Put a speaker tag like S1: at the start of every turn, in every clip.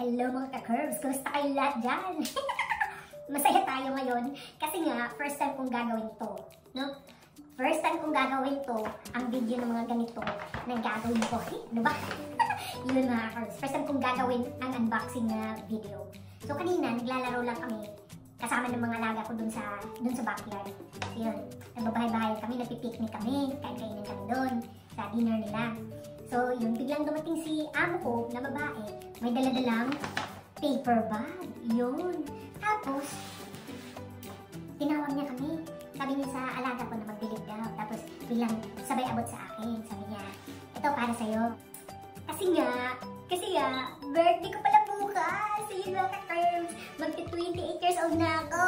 S1: Hello mga ka-curves! Kumusta kayo lahat dyan? Masaya tayo ngayon kasi nga, first time kong gagawin to. No? First time kong gagawin to, ang video ng mga ganito na gagawin ko. Ano ba? Yun mga curves. First time kong gagawin ang unboxing na video. So kanina, naglalaro lang kami kasama ng mga alaga ko dun sa dun sa backyard. Yun, nagbabahay-bahay kami, nagpipiknik kami, kain-kainan kami dun sa dinner nila. So, yun, biglang dumating si amo ko na babae, may daladalang paper bag. Yun. Tapos, tinawag niya kami. Sabi niya sa alaga ko na magbilid daw. Tapos, biglang sabay abot sa akin. Sabi niya, ito para sa'yo. Kasi nga, kasi nga, birthday ko pala bukas. So, yun mga ka-curves. Magti-28 years old na ako.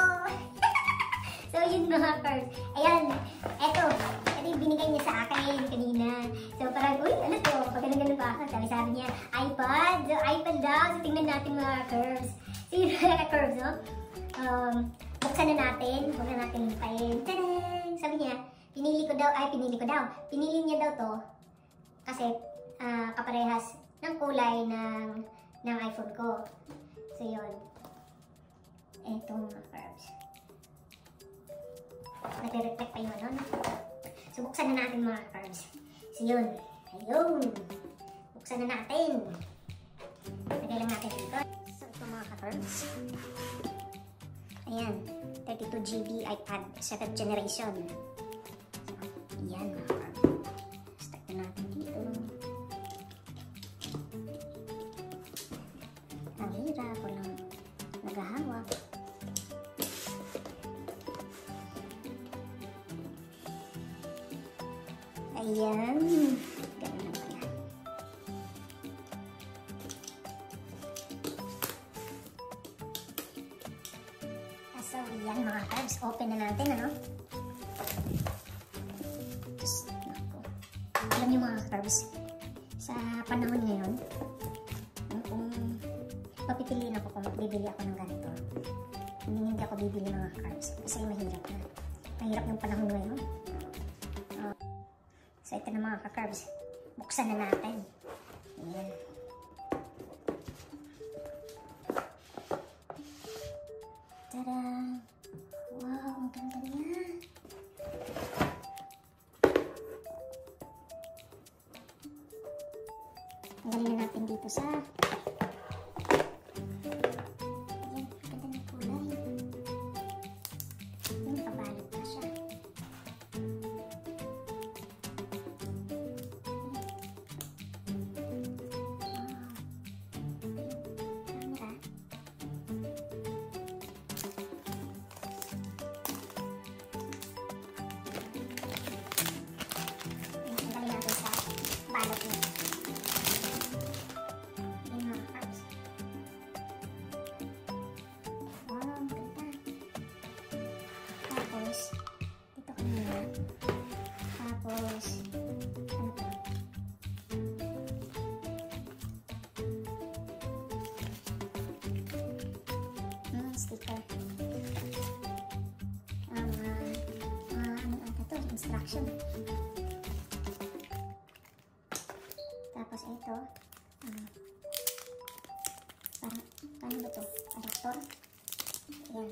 S1: so, yun mga curves. Ayan, eto. Ito yung binigay niya sa akin kanina. Sabi sabi niya, iPad. So, iPad daw. So, tingnan natin mga curves. So, yun mga ka-curves, no? Um, buksan na natin. Huwag na natin hintayin. Tadang! Sabi niya, pinili ko daw, ay, pinili ko daw. Pinili niya daw to kasi ah, kaparehas ng kulay ng ng iPhone ko. So, yun. Eto mga curves. Nagre-reflect pa yun, ano? So, buksan na natin mga curves. So, yun. Ayun. Buksan na natin. Lagay lang natin dito. So, ito mga curves. Ayan. 32GB iPad 7th generation. Ayan mga curves. Start na natin dito. Ang hirap. Walang naghahawak. Ayan. Ganun So, yan mga cards. Open na natin, ano? Diyos, naku. Alam niyo mga cards, sa panahon ngayon, ano, kung papipiliin ako kung bibili ako ng ganito, hindi hindi ako bibili mga cards kasi mahirap na. Mahirap yung panahon ngayon. Ah, so, ito na mga ka-carbs. Buksan na natin. Ayan. Tada! Dito sa... sticker. Um, uh, ano ata to? Instruction. Tapos ito, um, parang, paano ba to? Adapter. Ayan.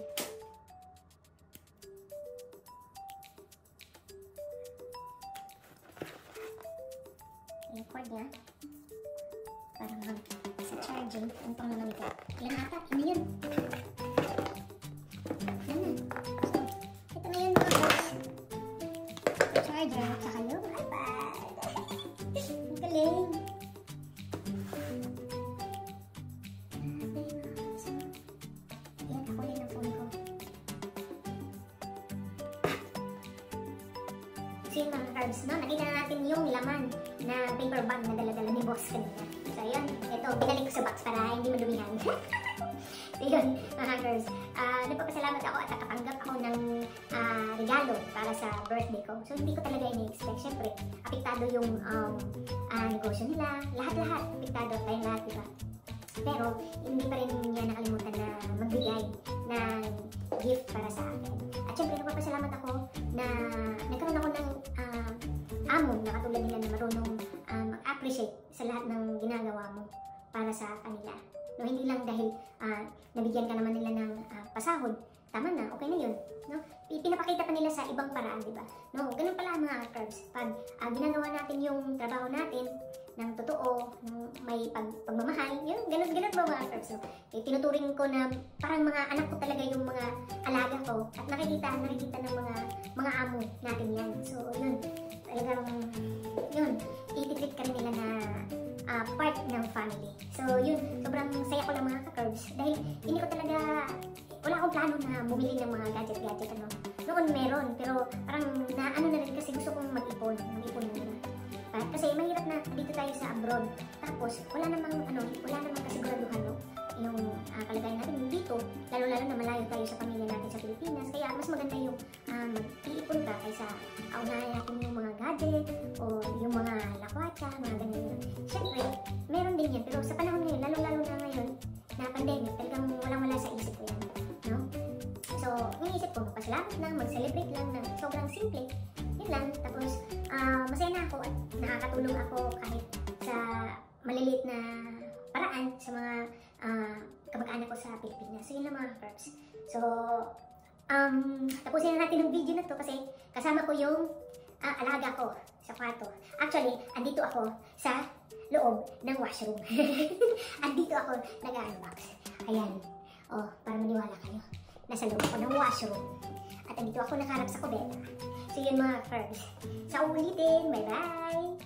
S1: Yung cord niya. Parang mag sa charging. Ang pang naman. Yan ata. Ano yun? Yun mga carbs, no? Nakita na natin yung laman na paper bag na dala-dala ni boss kanina. So yun, ito, binalik ko sa box para hindi madumihan. so yun, mga carbs, ah, nagpapasalamat ako at nakatanggap ako ng ah, regalo para sa birthday ko. So hindi ko talaga ini-expect. Siyempre, apektado yung um, ah, negosyo nila, lahat-lahat, apektado tayong lahat, diba? Pero, hindi pa rin niya nakalimutan na magbigay ng gift para sa akin. At syempre, nagpapasalamat ako na nagkaroon ako ng ah, amo na katulad nila na marunong ah, mag-appreciate sa lahat ng ginagawa mo para sa kanila. No, hindi lang dahil ah, nabigyan ka naman nila ng ah, pasahod, tama na, okay na yun. No? Pinapakita pa nila sa ibang paraan, di ba? No, ganun pala mga curbs. Pag ah, ginagawa natin yung trabaho natin ng totoo, ng may pag, pagmamahal, yun, ganun, ganun ba mga curbs? No? Eh, tinuturing ko na parang mga anak ko talaga yung mga alaga ko at nakikita, nakikita ng mga mga amo natin yan. So, yun, family. So, yun, sobrang saya ko lang mga ka-curbs dahil hindi ko talaga, wala akong plano na bumili ng mga gadget-gadget, ano. Noon meron, pero parang na ano na rin kasi gusto kong mag-ipon, mag-ipon muna. Ah, kasi mahirap na dito tayo sa abroad. Tapos, wala namang, ano, wala namang kasiguraduhan, no? Yung ah, kalagayan natin dito, lalo-lalo na malayo tayo sa pamilya natin sa Pilipinas. Kaya mas maganda yung ah, mag-iipon ka kaysa aunahin natin yung mga gadget o yung mga lakwatsa, mga ganyan. Siyempre, meron din yan. Pero sa panahon ngayon, lalo-lalo na ngayon, na pandemic, talagang walang-wala sa isip ko yan. No? So, iniisip ko, magpasalamat lang, mag-celebrate lang ng sobrang simple. Yun lang. Tapos, ah, masaya na ako at nakakatulong ako kahit sa maliliit na paraan sa mga ah, kamag-anak ko sa Pilipinas. So, yun lang mga curbs. So, um, tapusin na natin yung video na to kasi kasama ko yung ah, alaga ko sa kwarto. Actually, andito ako sa loob ng washroom. andito ako nag-unbox. Ayan. Oh, para maniwala kayo. Nasa loob ako ng washroom. At andito ako nakaharap sa kubeta. So yun mga curbs. Sa ulitin, bye-bye!